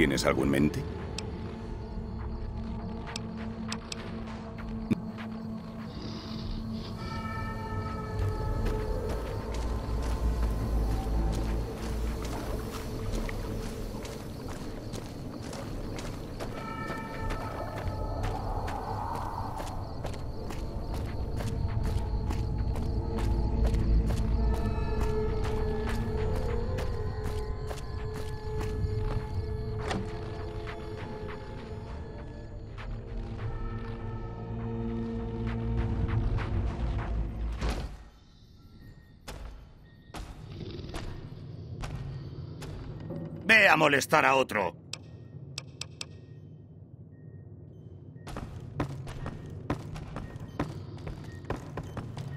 ¿Tienes algo en mente? A molestar a otro.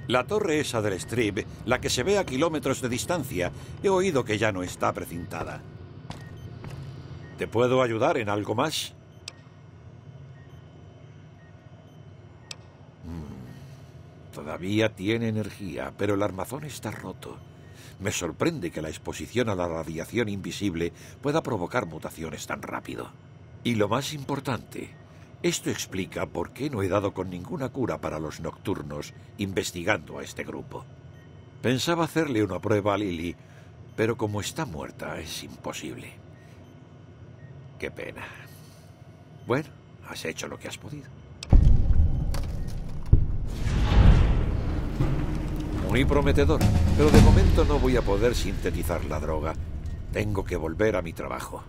La torre esa del Strip, la que se ve a kilómetros de distancia, he oído que ya no está precintada. ¿Te puedo ayudar en algo más? Mm, Todavía tiene energía, pero el armazón está roto. Me sorprende que la exposición a la radiación invisible pueda provocar mutaciones tan rápido. Y lo más importante, esto explica por qué no he dado con ninguna cura para los nocturnos investigando a este grupo. Pensaba hacerle una prueba a Lily, pero como está muerta es imposible. Qué pena. Bueno, has hecho lo que has podido. Muy prometedor, pero de momento no voy a poder sintetizar la droga. Tengo que volver a mi trabajo.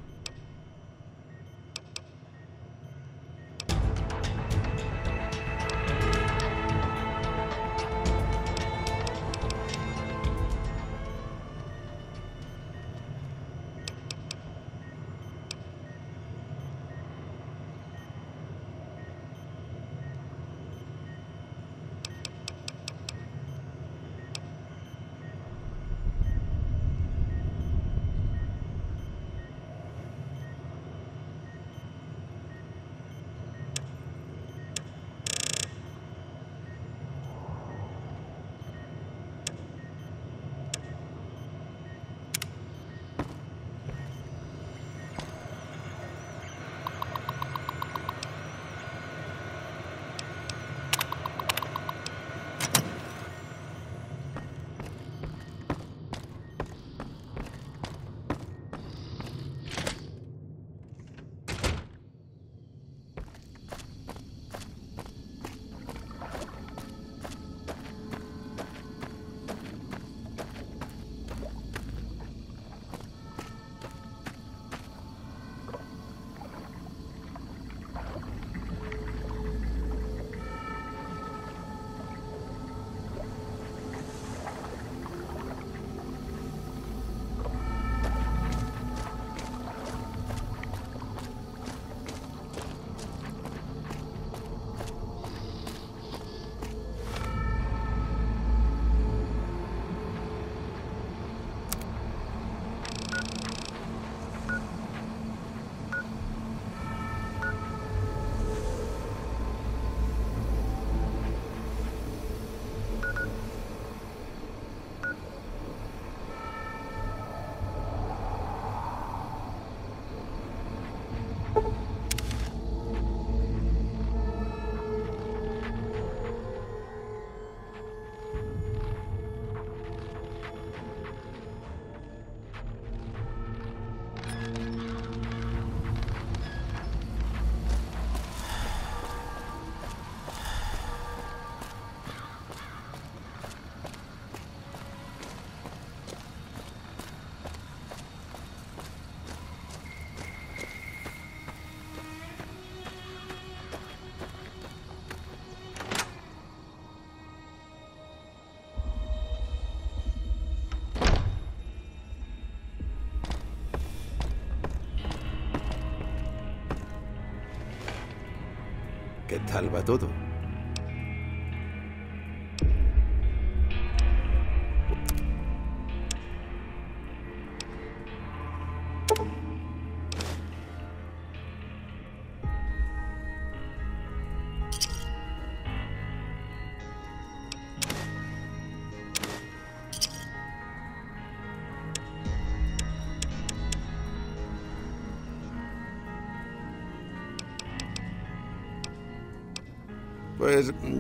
¿Qué tal va todo?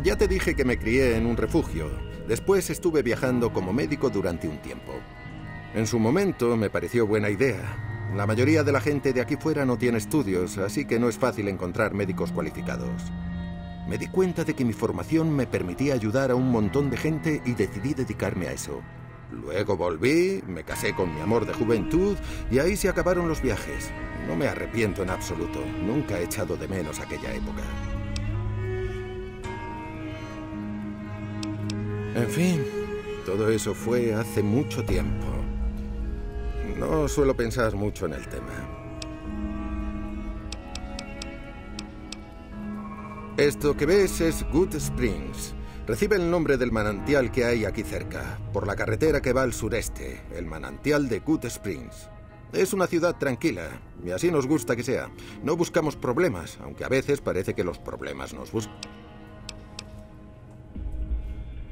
Ya te dije que me crié en un refugio. Después estuve viajando como médico durante un tiempo. En su momento me pareció buena idea. La mayoría de la gente de aquí fuera no tiene estudios, así que no es fácil encontrar médicos cualificados. Me di cuenta de que mi formación me permitía ayudar a un montón de gente y decidí dedicarme a eso. Luego volví, me casé con mi amor de juventud y ahí se acabaron los viajes. No me arrepiento en absoluto. Nunca he echado de menos aquella época. En fin, todo eso fue hace mucho tiempo. No suelo pensar mucho en el tema. Esto que ves es Good Springs. Recibe el nombre del manantial que hay aquí cerca, por la carretera que va al sureste, el manantial de Good Springs. Es una ciudad tranquila, y así nos gusta que sea. No buscamos problemas, aunque a veces parece que los problemas nos buscan.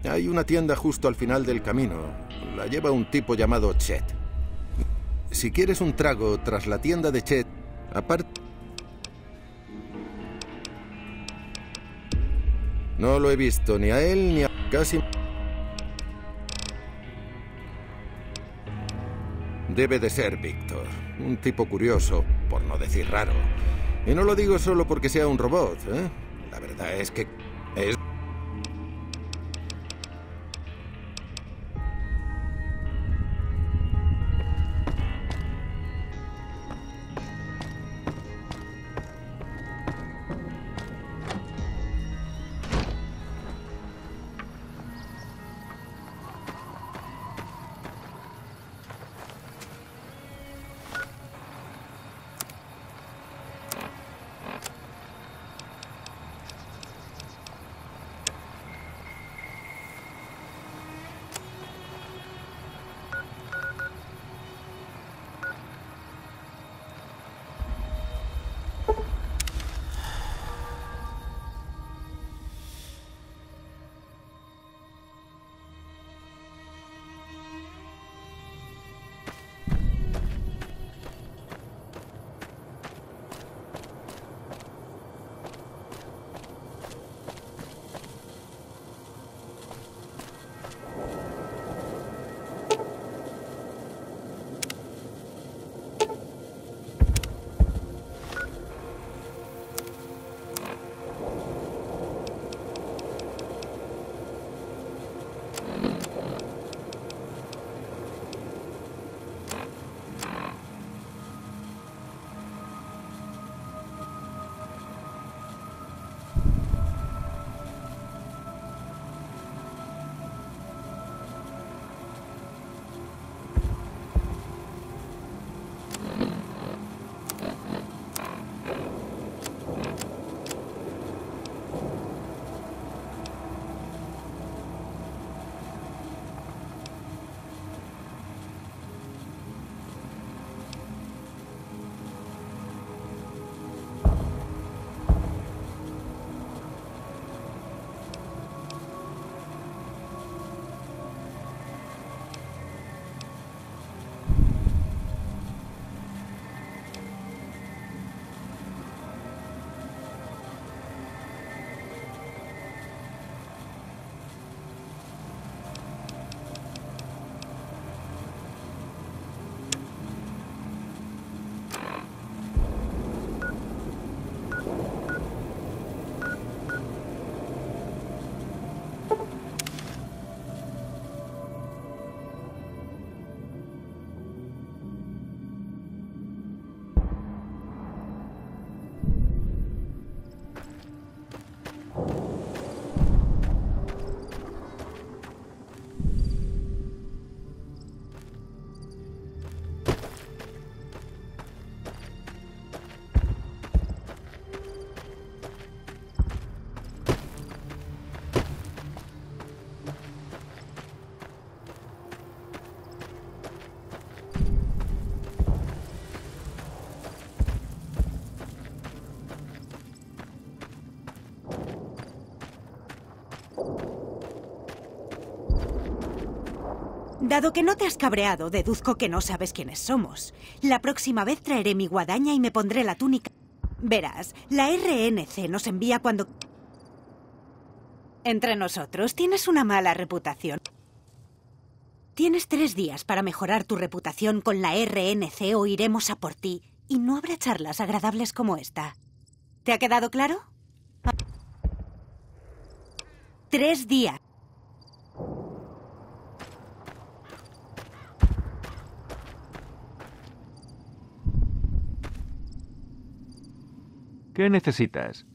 Hay una tienda justo al final del camino. La lleva un tipo llamado Chet. Si quieres un trago tras la tienda de Chet, aparte... No lo he visto ni a él ni a casi... Debe de ser Víctor, un tipo curioso, por no decir raro. Y no lo digo solo porque sea un robot, ¿eh? La verdad es que Dado que no te has cabreado, deduzco que no sabes quiénes somos. La próxima vez traeré mi guadaña y me pondré la túnica. Verás, la RNC nos envía cuando... Entre nosotros, tienes una mala reputación. Tienes tres días para mejorar tu reputación con la RNC o iremos a por ti. Y no habrá charlas agradables como esta. ¿Te ha quedado claro? Tres días. ¿Qué necesitas?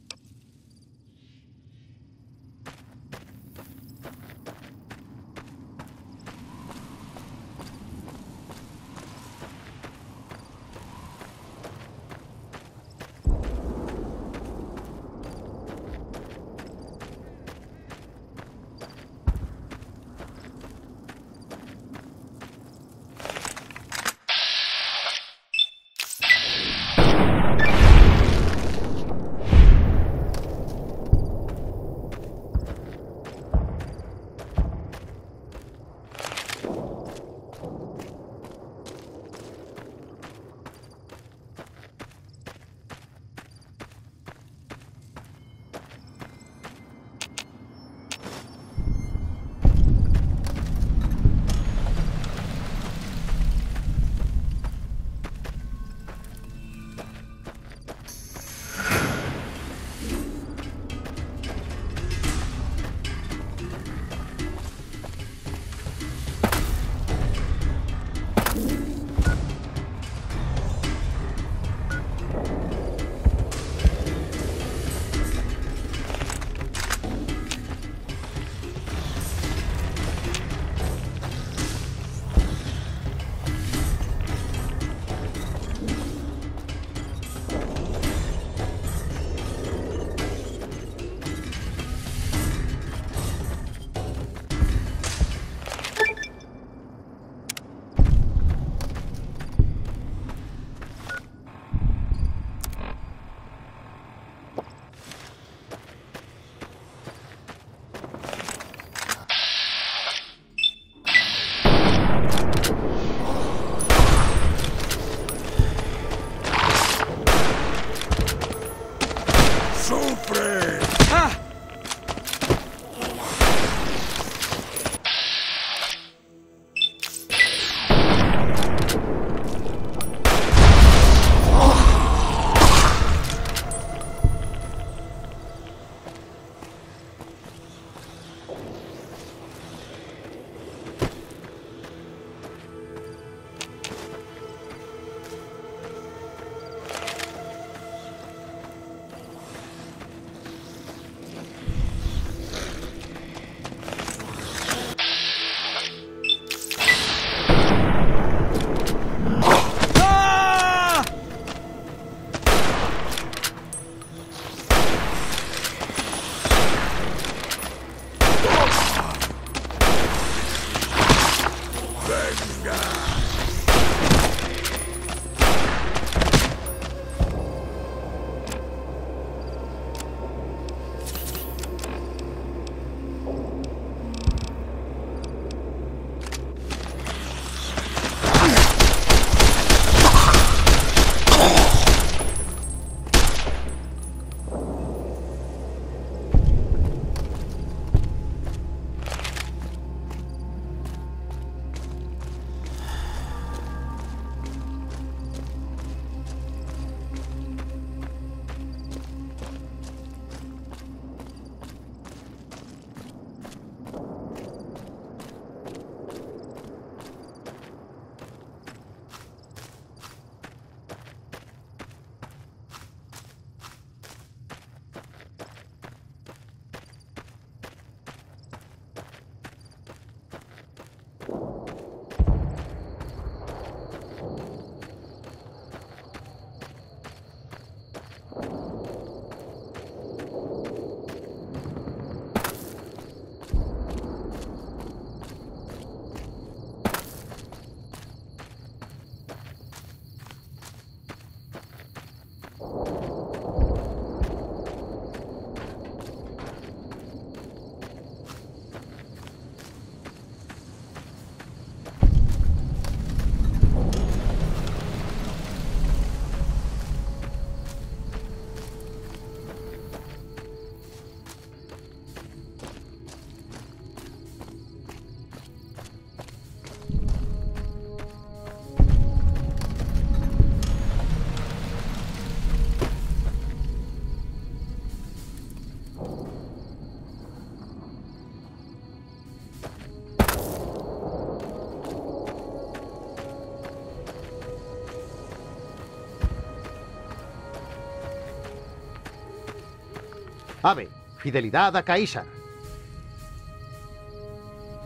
Ave, fidelidad a Caesar.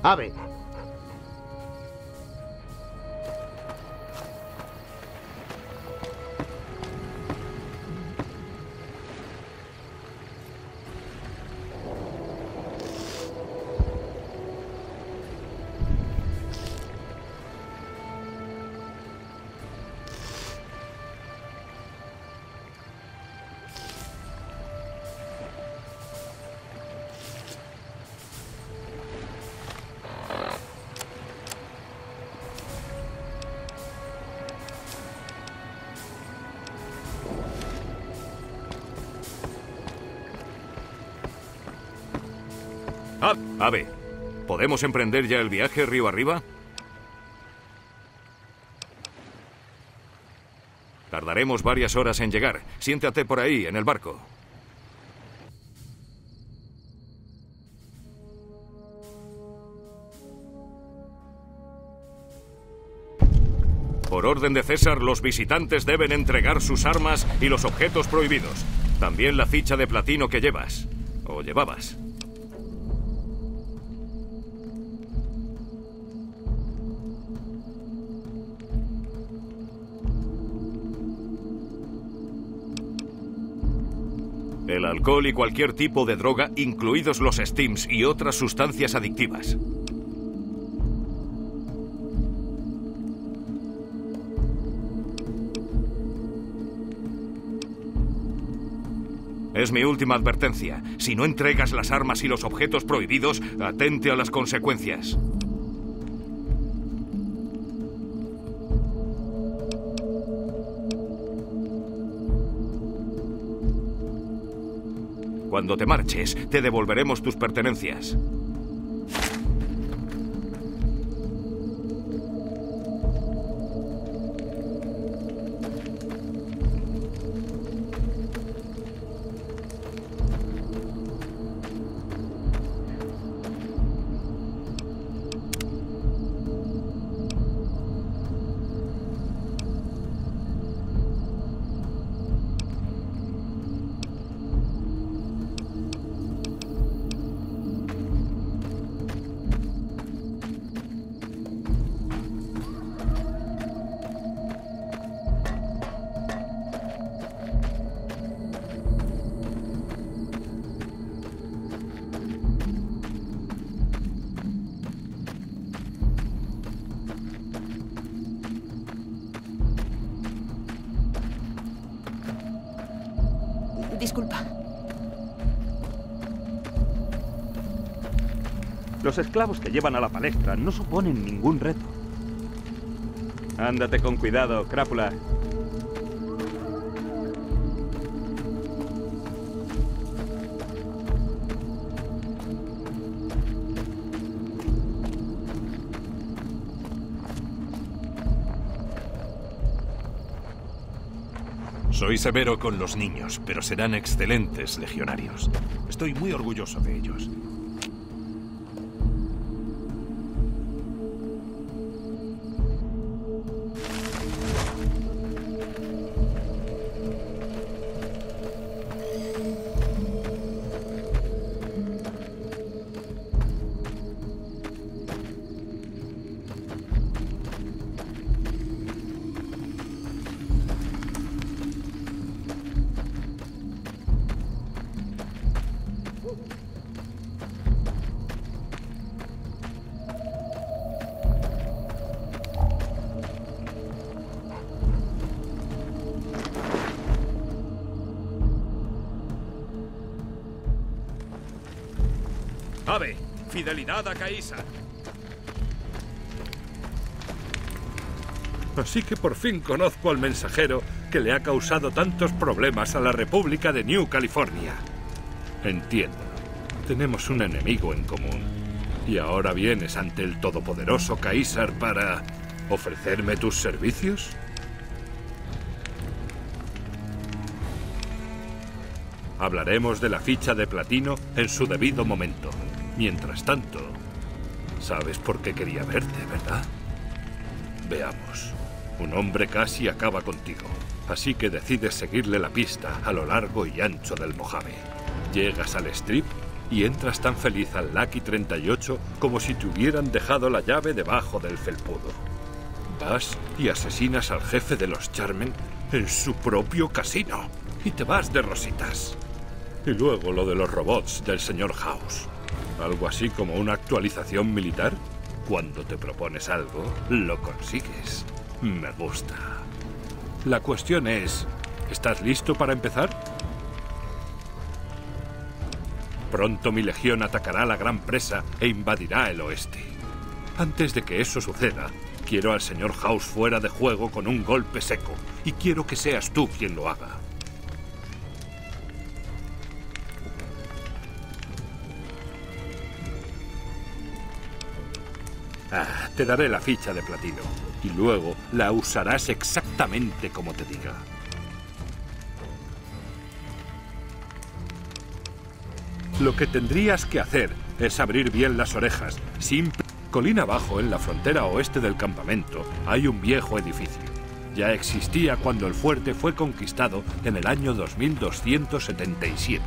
Ave. Ave, ¿podemos emprender ya el viaje río arriba? Tardaremos varias horas en llegar. Siéntate por ahí, en el barco. Por orden de César, los visitantes deben entregar sus armas y los objetos prohibidos. También la ficha de platino que llevas. O llevabas. Alcohol y cualquier tipo de droga, incluidos los steams y otras sustancias adictivas. Es mi última advertencia. Si no entregas las armas y los objetos prohibidos, atente a las consecuencias. Cuando te marches, te devolveremos tus pertenencias. Esclavos que llevan a la palestra no suponen ningún reto. Ándate con cuidado, crápula. Soy severo con los niños, pero serán excelentes legionarios. Estoy muy orgulloso de ellos. Ave, fidelidad a Caísar. Así que por fin conozco al mensajero que le ha causado tantos problemas a la República de New California. Entiendo. Tenemos un enemigo en común. Y ahora vienes ante el todopoderoso Caísar para ofrecerme tus servicios. Hablaremos de la ficha de platino en su debido momento. Mientras tanto, sabes por qué quería verte, ¿verdad? Veamos. Un hombre casi acaba contigo, así que decides seguirle la pista a lo largo y ancho del Mojave. Llegas al strip y entras tan feliz al Lucky 38 como si te hubieran dejado la llave debajo del felpudo. Vas y asesinas al jefe de los Charmen en su propio casino y te vas de rositas. Y luego lo de los robots del señor House. Algo así como una actualización militar. Cuando te propones algo, lo consigues. Me gusta. La cuestión es, ¿estás listo para empezar? Pronto mi legión atacará la gran presa e invadirá el oeste. Antes de que eso suceda, quiero al señor House fuera de juego con un golpe seco, y quiero que seas tú quien lo haga. Te daré la ficha de platino, y luego la usarás exactamente como te diga. Lo que tendrías que hacer es abrir bien las orejas. Simple. Colina abajo, en la frontera oeste del campamento, hay un viejo edificio. Ya existía cuando el fuerte fue conquistado en el año 2277.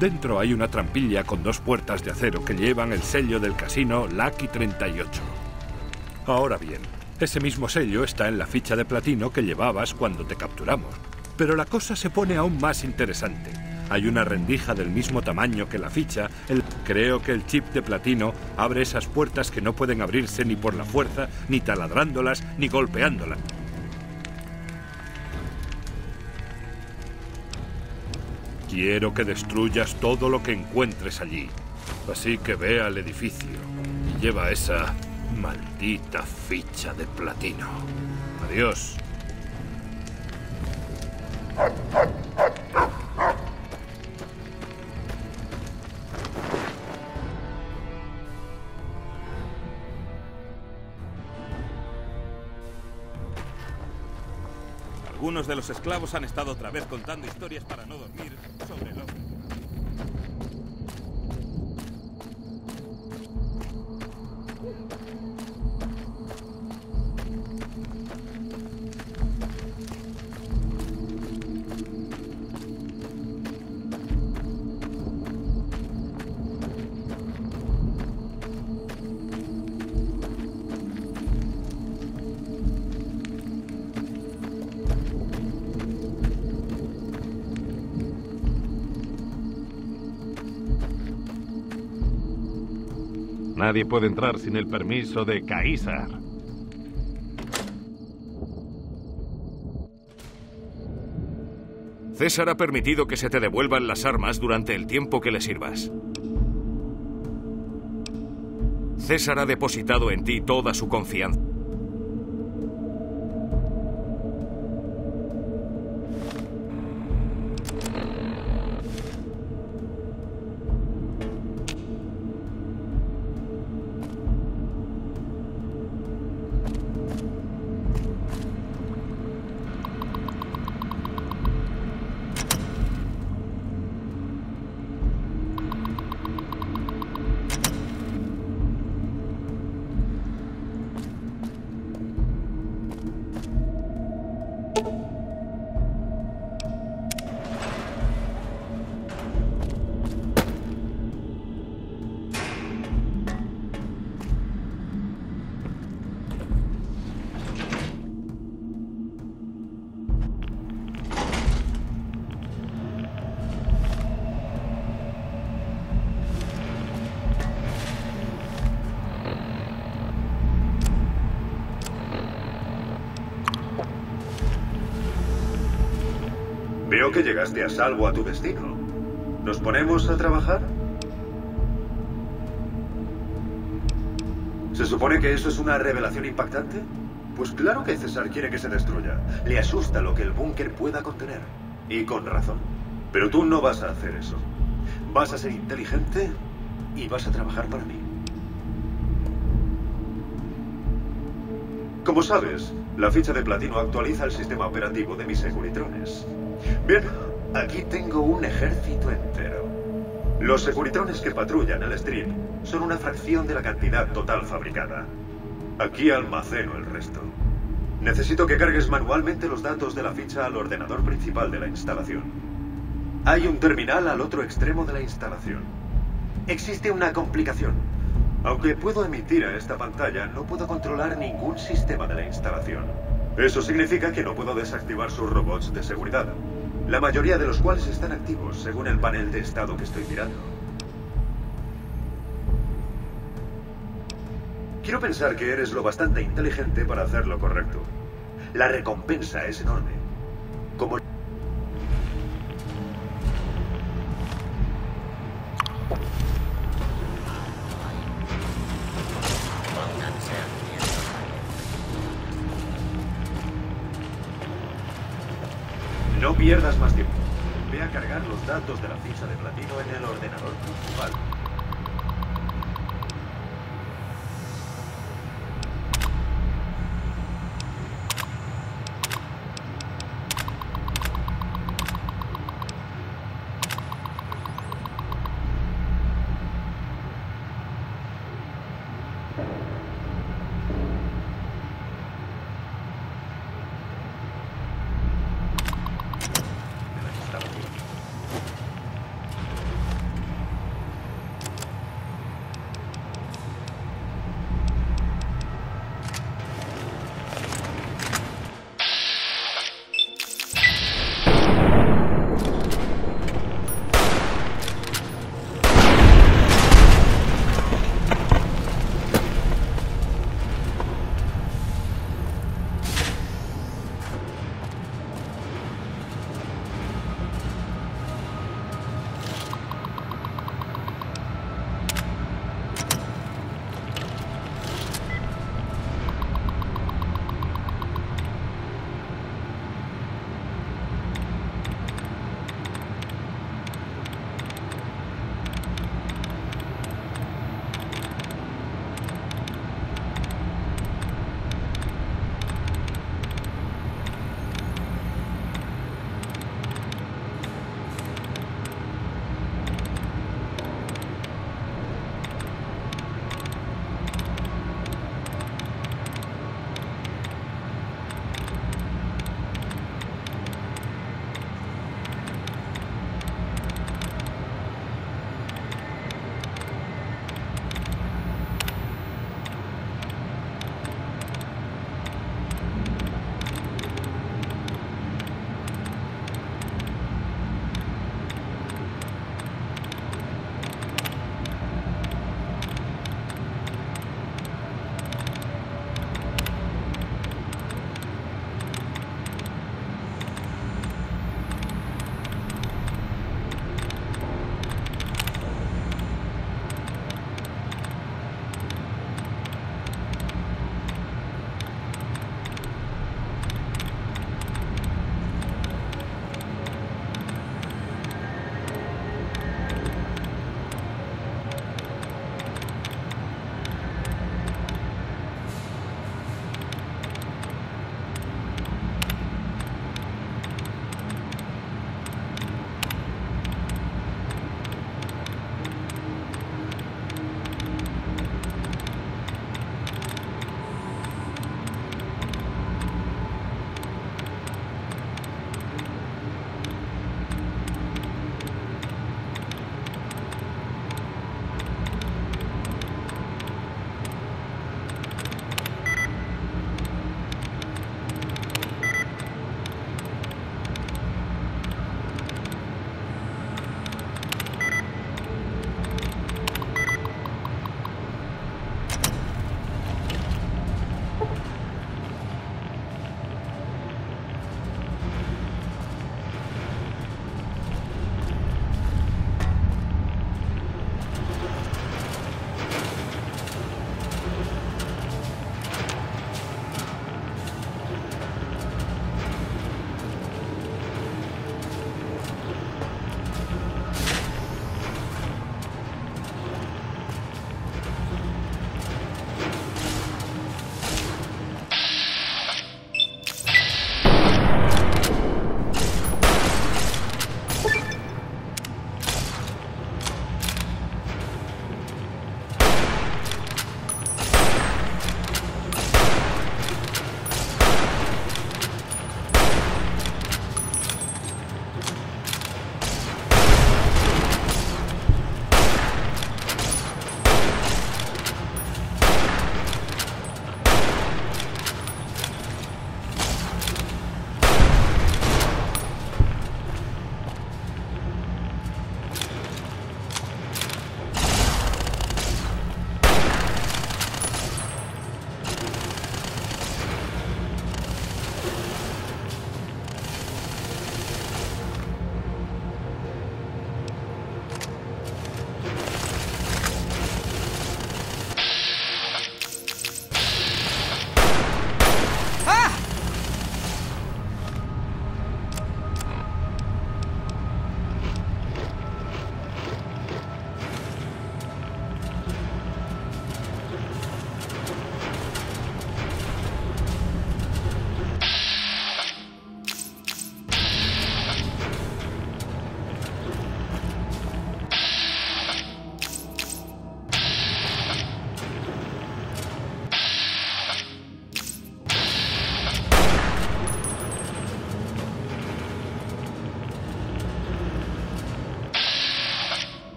Dentro hay una trampilla con dos puertas de acero que llevan el sello del casino Lucky 38. Ahora bien, ese mismo sello está en la ficha de platino que llevabas cuando te capturamos. Pero la cosa se pone aún más interesante. Hay una rendija del mismo tamaño que la ficha. Creo que el chip de platino abre esas puertas que no pueden abrirse ni por la fuerza, ni taladrándolas, ni golpeándolas. Quiero que destruyas todo lo que encuentres allí. Así que ve al edificio y lleva esa maldita ficha de platino. Adiós. Algunos de los esclavos han estado otra vez contando historias para no dormir sobre el hombre. Nadie puede entrar sin el permiso de Caísar. César ha permitido que se te devuelvan las armas durante el tiempo que le sirvas. César ha depositado en ti toda su confianza. A salvo a tu destino. ¿Nos ponemos a trabajar? ¿Se supone que eso es una revelación impactante? Pues claro que César quiere que se destruya. Le asusta lo que el búnker pueda contener. Y con razón. Pero tú no vas a hacer eso. Vas a ser inteligente y vas a trabajar para mí. Como sabes, la ficha de platino actualiza el sistema operativo de mis Securitrones. Bien, aquí tengo un ejército entero. Los Securitrones que patrullan el Strip son una fracción de la cantidad total fabricada. Aquí almaceno el resto. Necesito que cargues manualmente los datos de la ficha al ordenador principal de la instalación. Hay un terminal al otro extremo de la instalación. Existe una complicación. Aunque puedo emitir a esta pantalla, no puedo controlar ningún sistema de la instalación. Eso significa que no puedo desactivar sus robots de seguridad, la mayoría de los cuales están activos según el panel de estado que estoy mirando. Quiero pensar que eres lo bastante inteligente para hacer lo correcto. La recompensa es enorme. Como... pierdas más tiempo. Ve a cargar los datos de la ficha de platino en el ordenador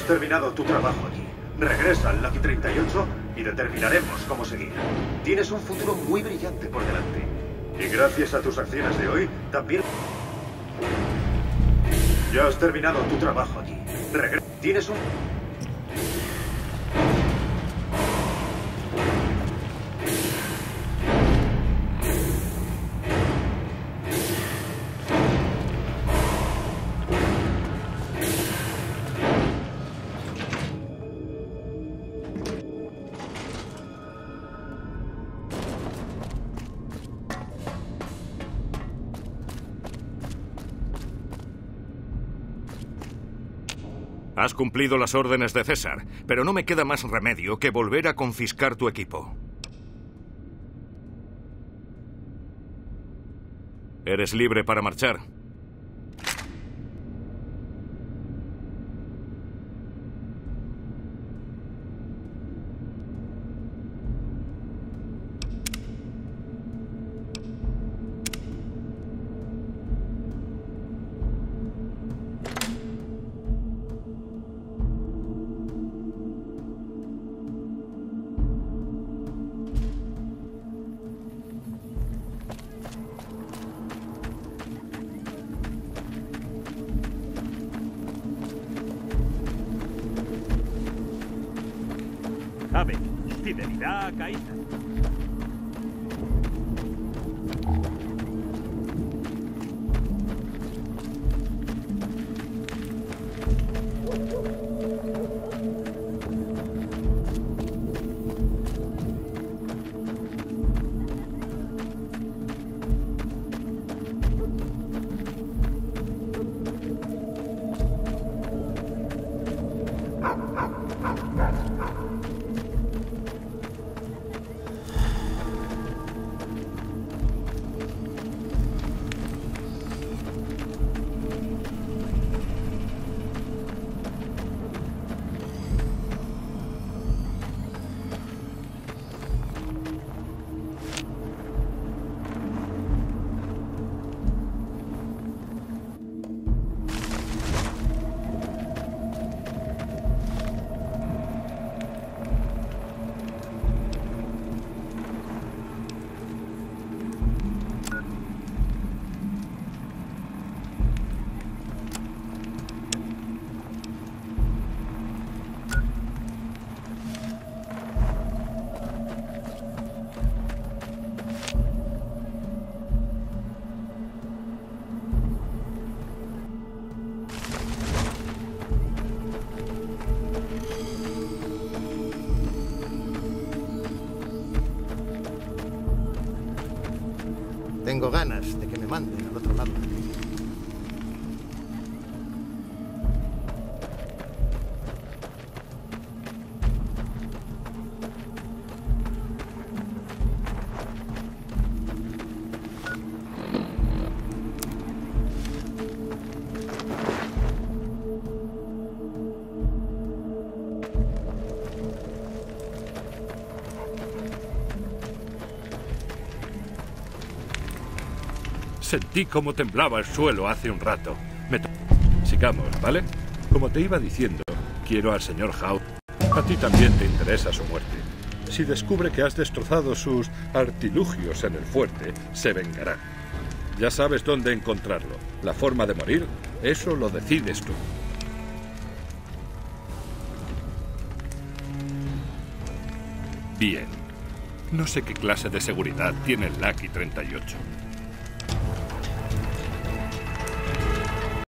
has terminado tu trabajo aquí. Regresa al Lucky 38 y determinaremos cómo seguir. Tienes un futuro muy brillante por delante. Y gracias a tus acciones de hoy, también... Ya has terminado tu trabajo aquí. Regre Tienes un... Has cumplido las órdenes de César, pero no me queda más remedio que volver a confiscar tu equipo. Eres libre para marchar. Tengo Sentí cómo temblaba el suelo hace un rato. Me Sigamos, ¿vale? Como te iba diciendo, quiero al señor Howe. A ti también te interesa su muerte. Si descubre que has destrozado sus artilugios en el fuerte, se vengará. Ya sabes dónde encontrarlo. La forma de morir, eso lo decides tú. Bien. No sé qué clase de seguridad tiene el Lucky 38.